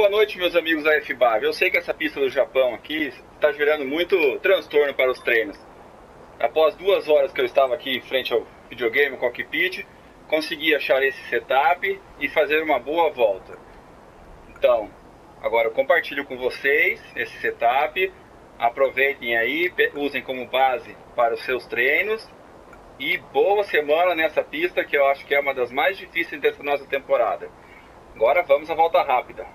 boa noite, meus amigos da FBAV. Eu sei que essa pista do Japão aqui está gerando muito transtorno para os treinos. Após duas horas que eu estava aqui em frente ao videogame, cockpit, consegui achar esse setup e fazer uma boa volta. Então, agora eu compartilho com vocês esse setup. Aproveitem aí, usem como base para os seus treinos. E boa semana nessa pista que eu acho que é uma das mais difíceis dessa nossa temporada. Agora vamos à volta rápida.